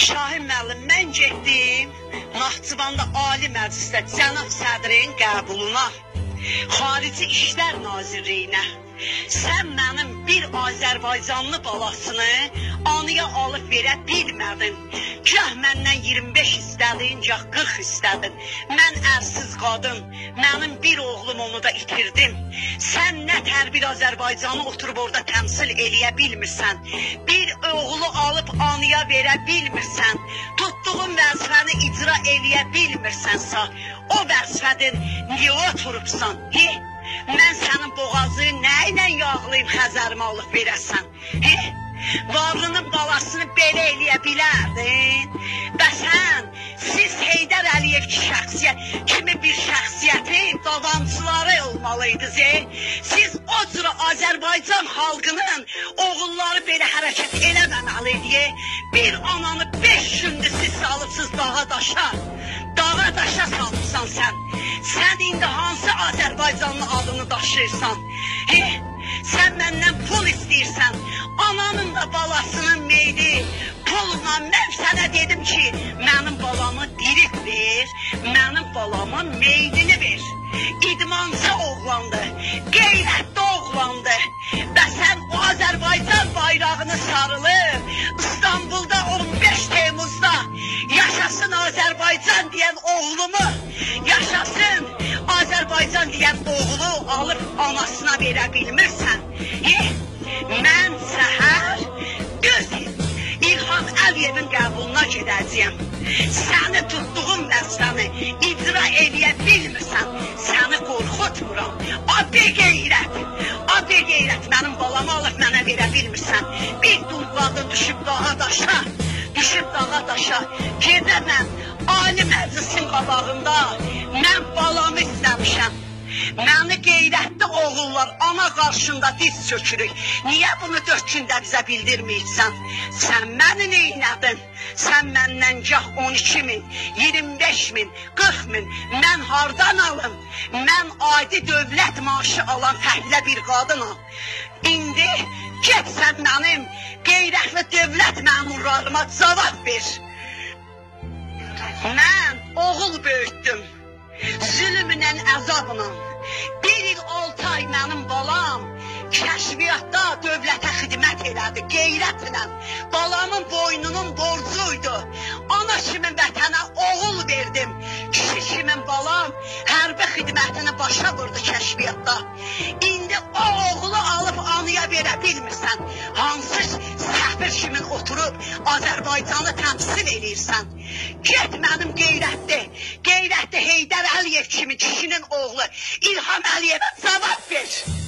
Şahin müəllim, mən getdim Naxçıvanda Ali Məclisdə cənab sədrin qəbuluna, Xarici İşlər Nazirliyinə. Sən mənim bir Azərbaycanlı balasını anıya alıb verə bilmədin. Gah məndən 25 istədin, gah 40 istədin. Mən ərsiz qadın, mənim bir oğlum onu da itirdim. Sən nə tər bir Azərbaycanı oturub orada təmsil eləyə bilmirsən. Bir oğlu alıb anıya verə bilmirsən. Tutduğun vəzifəni icra eləyə bilmirsənsə, o vəzifədən niyə oturubsan? He? Mən sənin boğazı nə ilə yağlayıb Xəzərimə alıb verəsən? He? Varlının balasını belə eləyə bilərdin? Bəs sən, siz Heydər Əliyev ki, şəxsiyyət, kimi bir şəxsiyyətin davamçıları olmalıydınız, e? Siz o cürə Azərbaycan xalqının oğulları belə hərəkət eləməməlidir, e? Bir ananı beş gündür siz salıbsınız dağa daşa. Dağa daşa salmışsan sən. Sən indi hansı Azərbaycanlı adını daşıyırsan? He? Sən məndən pul istəyirsən. Ananın da balasının meyli. Pulla mən sənə dedim ki, mənim balamı dirik ver, mənim balamın meydini ver. İdmançı oğlandı, qeyrətli oğlandı. Yaşasın Azərbaycan deyən oğlumu, yaşasın Azərbaycan deyən oğlu alıb anasına verə bilmirsən. Eh, mən səhər düz İlham Əliyevin qəbuluna gedəcəyəm. Səni tutduğum vəzifəni icra eləyə bilmirsən, səni qorxutmuram. O bir qeyrət, o bir qeyrət mənim balamı alıb mənə verə bilmirsən. Bir durbadı düşüb dağa daşa, düşüb dağa daşa. Gedəməm Ali Məclisin qabağında mən balamı istəmişəm. Məni qeyrətli oğullar ana qarşında diz çökürük. Niyə bunu dörd gündə bizə bildirməyirsən? Sən məni neynədin? Sən məndən gah 12 min, 25 min, 40 min, mən hardan alım? Mən adi dövlət maaşı alan fəhlə bir qadınam. İndi get sən mənim qeyrətli dövlət məmurlarıma cavab ver. Mən oğul böyütdüm. Zülmlə, əzabla. Bir il altı ay mənim balam kəşfiyyatda dövlətə xidmət elədi, qeyrətlə. Balamın boynunun borcuydu. Ana kimi vətənə oğul verdim. Kişi kimi balam hərbi xidmətini başa vurdu kəşfiyyatda. İndi o oğlu alıb anıya verə bilmirsən. Hansı səfir kimi oturub Azərbaycanı təmsil eləyirsən. Get mənim qeyrətli, qeyrətli Heydər Əliyev kimi kişinin oğlu İlham Əliyevə cavab ver.